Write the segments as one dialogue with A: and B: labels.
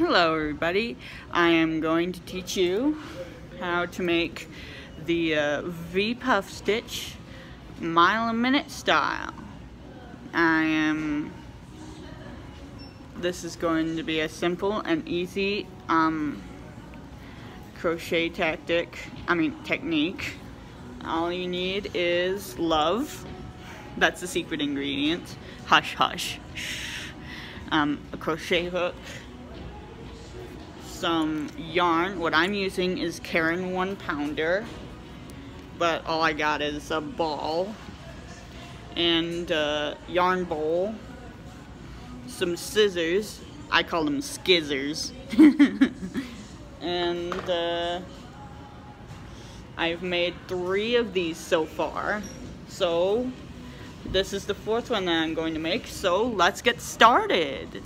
A: Hello everybody, I am going to teach you how to make the uh, V-Puff stitch mile a minute style. I am, this is going to be a simple and easy um, crochet tactic, I mean technique. All you need is love, that's the secret ingredient, hush hush, um, a crochet hook, some yarn. What I'm using is Caron one pounder, but all I got is a ball and a yarn bowl, some scissors. I call them skizzers. and uh, I've made three of these so far. So this is the fourth one that I'm going to make. So let's get started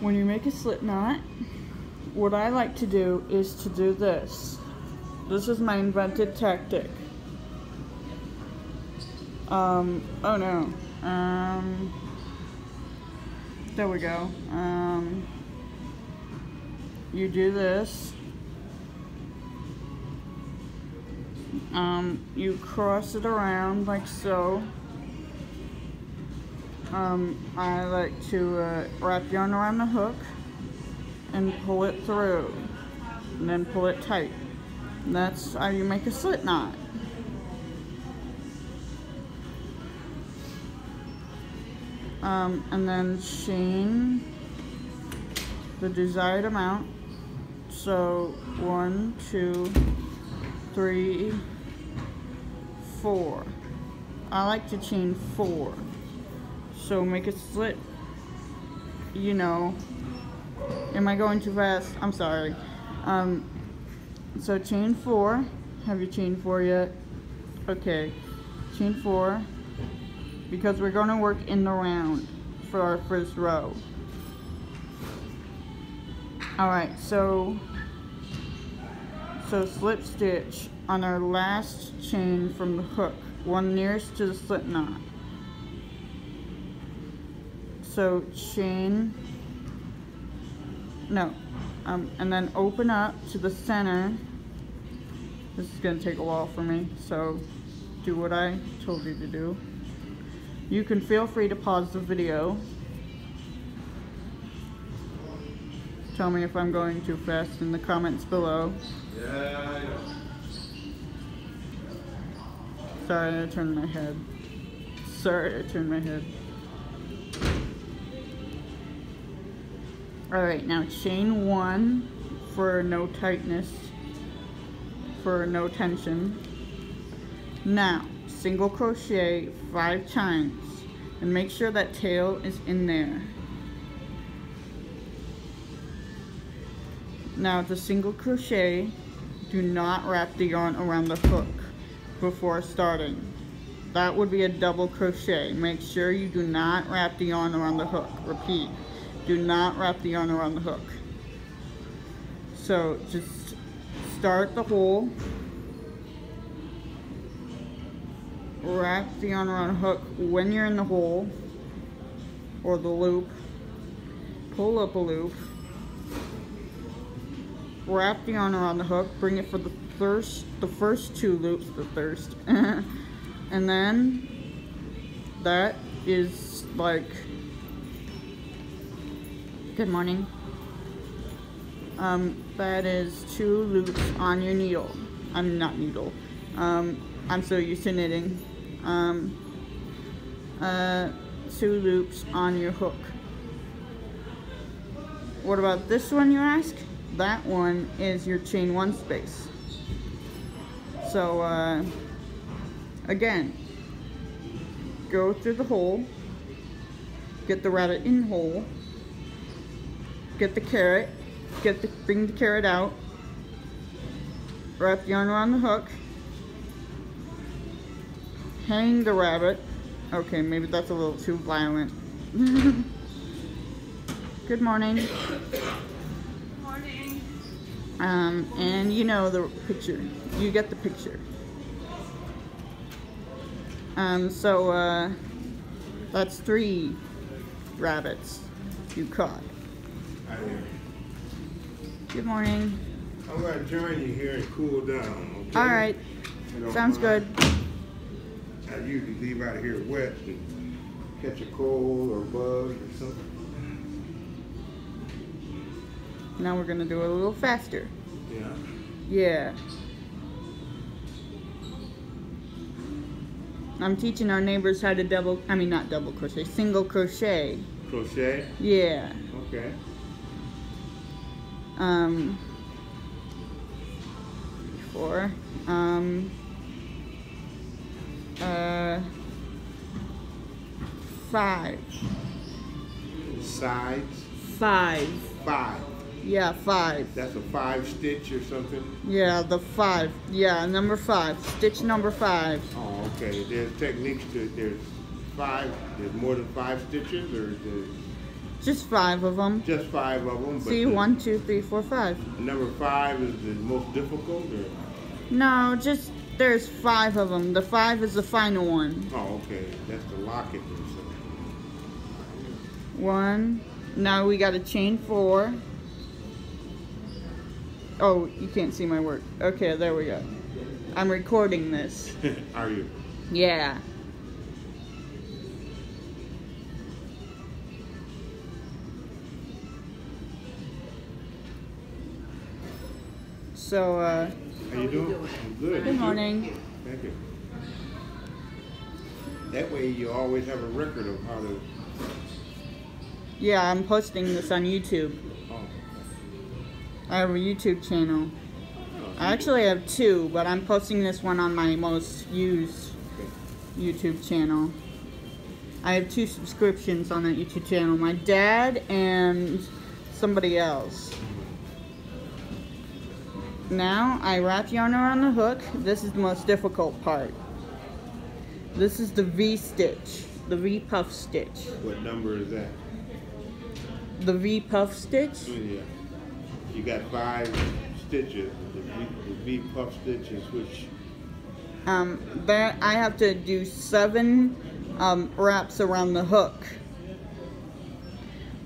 A: when you make a slip knot, what I like to do is to do this. This is my invented tactic. Um, oh no. Um, there we go. Um, you do this. Um, you cross it around like so um, I like to uh, wrap yarn around the hook and pull it through and then pull it tight. And that's how you make a slip knot. Um, and then chain the desired amount. So one, two, three, four. I like to chain four. So make a slip, you know. Am I going too fast? I'm sorry. Um, so chain four. Have you chain four yet? Okay. Chain four. Because we're going to work in the round for our first row. Alright, so so slip stitch on our last chain from the hook, one nearest to the slip knot so chain no um, and then open up to the center. This is gonna take a while for me so do what I told you to do. You can feel free to pause the video. Tell me if I'm going too fast in the comments below. Yeah, sorry I turned my head. Sorry I turned my head All right, now chain one for no tightness, for no tension. Now, single crochet five times and make sure that tail is in there. Now, the single crochet, do not wrap the yarn around the hook before starting. That would be a double crochet. Make sure you do not wrap the yarn around the hook. Repeat do not wrap the yarn around the hook. So just start the hole, wrap the yarn around the hook when you're in the hole or the loop, pull up a loop, wrap the yarn around the hook, bring it for the first, the first two loops, the first, and then that is like Good morning. Um, that is two loops on your needle. I'm not needle. Um, I'm so used to knitting. Um, uh, two loops on your hook. What about this one, you ask? That one is your chain one space. So, uh, again, go through the hole, get the rabbit in hole, get the carrot, get the, bring the carrot out, wrap yarn around the hook, hang the rabbit. Okay, maybe that's a little too violent. Good morning.
B: Good morning.
A: Um, and you know the picture. You get the picture. Um, so, uh, that's three rabbits you caught.
C: Hi there.
A: Good morning.
C: I'm gonna join you here and cool down, okay?
A: All right. Sounds good.
C: I usually leave out of here wet and catch a cold or bug or something.
A: Now we're gonna do it a little faster.
C: Yeah.
A: Yeah. I'm teaching our neighbors how to double, I mean not double crochet, single crochet.
C: Crochet?
A: Yeah.
C: Okay.
A: Um, four. Um, uh, five.
C: Sides?
A: Five.
C: Five.
A: Yeah, five.
C: That's a five stitch or something?
A: Yeah, the five. Yeah, number five. Stitch number five.
C: Oh, okay. There's techniques to it. There's five, there's more than five stitches or there's
A: Just five of them.
C: just five of them?
A: See,
C: the
A: one, two, three, four, five.
C: Number five is the most difficult or?
A: No, just there's five of them. The five is the final one.
C: Oh, okay. That's the locket or something.
A: One. Now we got to chain four. Oh, you can't see my work. Okay, there we go. I'm recording this.
C: Are you?
A: Yeah. So, uh,
C: How you doing? I'm good.
A: good morning.
C: Thank you. That way you always have a record of how to.
A: Yeah, I'm posting this on YouTube.
C: Oh,
A: I have a YouTube channel.
C: oh,
A: I actually have two, but I'm posting this one on my most used
C: okay.
A: YouTube channel. I have two subscriptions on that YouTube channel. My dad and somebody else. Now I wrap yarn around the hook. This is the most difficult part. This is the V stitch, the V puff stitch.
C: What number is that?
A: The V puff stitch.
C: Yeah. You got five stitches. The V, the v puff stitch is which.
A: Um, that I have to do seven um, wraps around the hook.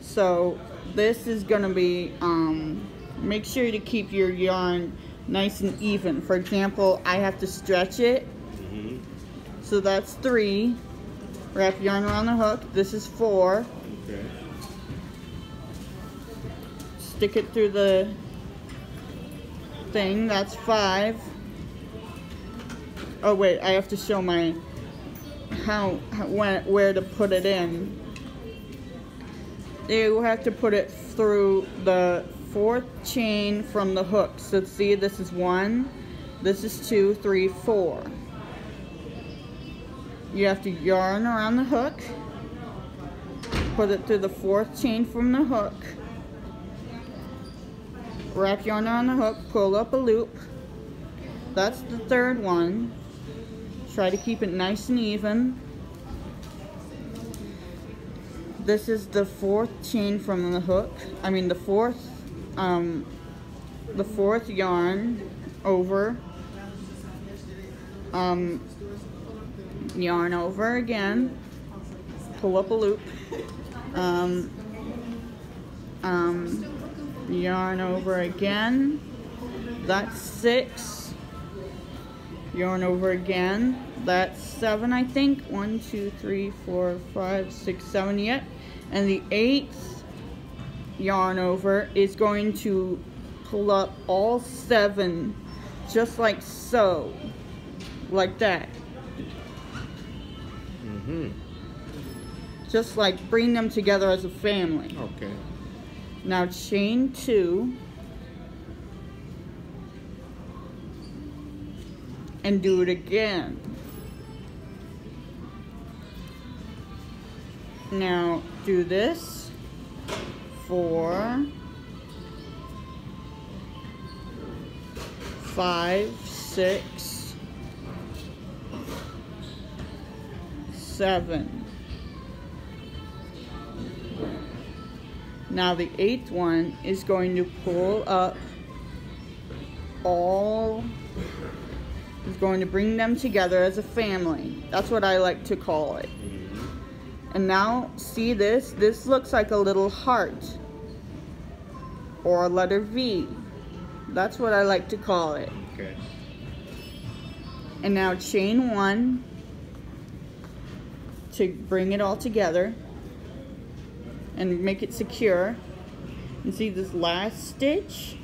A: So this is gonna be um, make sure to keep your yarn nice and even. For example, I have to stretch it,
C: Mm-hmm.
A: so that's three. Wrap yarn around the hook. This is four.
C: Okay.
A: Stick it through the thing. That's five. Oh wait, I have to show my how, how when, where to put it in. You have to put it through the fourth chain from the hook. So see, this is one, this is two, three, four. You have to yarn around the hook, put it through the fourth chain from the hook, wrap yarn around the hook, pull up a loop. That's the third one. Try to keep it nice and even. This is the fourth chain from the hook. I mean the fourth, um, the fourth yarn over. Um, yarn over again. Pull up a loop. Um, um, yarn over again. That's six. Yarn over again. That's seven, I think. One, two, three, four, five, six, seven. Yep. And the eighth yarn over is going to pull up all seven, just like so, like that.
C: Mm-hmm.
A: Just like bring them together as a family.
C: Okay.
A: Now chain two. And do it again. Now do this. Four. Five, six, seven. Now the eighth one is going to pull up all, is going to bring them together as a family. That's what I like to call it. And now, see this? This looks like a little heart. or a letter V. That's what I like to call it.
C: Okay.
A: And now chain one to bring it all together and make it secure. And see this last stitch?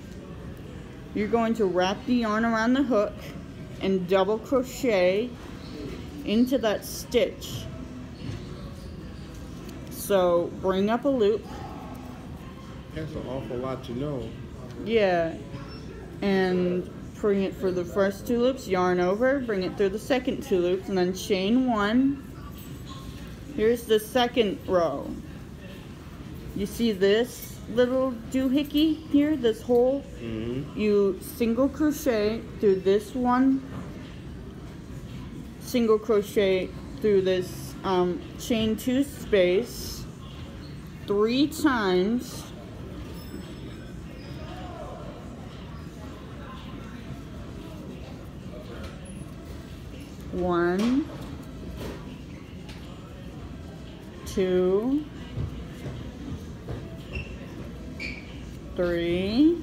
A: You're going to wrap the yarn around the hook and double crochet into that stitch. So bring up a loop.
C: That's an awful lot to know.
A: Yeah. And bring it for the first two loops, yarn over, bring it through the second two loops, and then chain one. Here's the second row. You see this little doohickey here, this hole?
C: Mm-hmm.
A: You single crochet through this one, single crochet through this um, chain two space three times. One, two, three,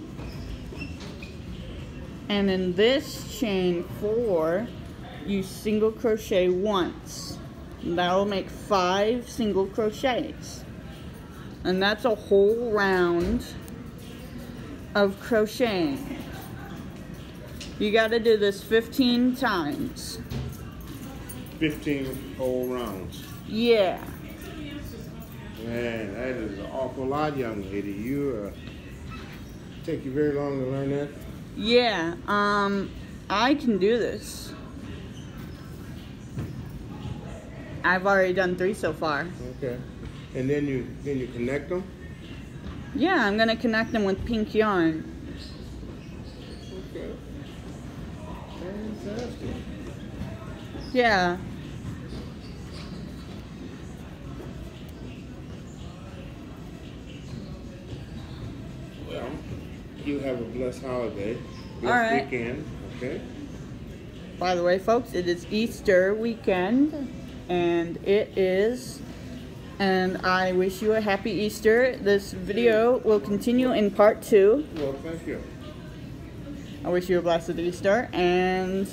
A: and in this chain four, you single crochet once. That'll make five single crochets. And that's a whole round of crocheting. You gotta do this 15 times.
C: 15 whole rounds.
A: Yeah.
C: Man, that is an awful lot, young lady. You, uh, take you very long to learn that?
A: Yeah, um, I can do this. I've already done three so far.
C: Okay. And then you, then you connect them?
A: Yeah, I'm gonna connect them with pink yarn.
C: Okay. Fantastic.
A: Yeah.
C: Well, you have a blessed holiday. Blessed
A: All right.
C: weekend, okay?
A: By the way, folks, it is Easter weekend, and it is. And I wish you a happy Easter. This video will continue in part two.
C: Well, thank you.
A: I wish you a blessed Easter, and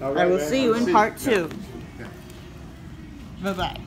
C: All
A: I will
C: man.
A: see you
C: I'll
A: in part two.
C: Yeah.
A: Bye bye.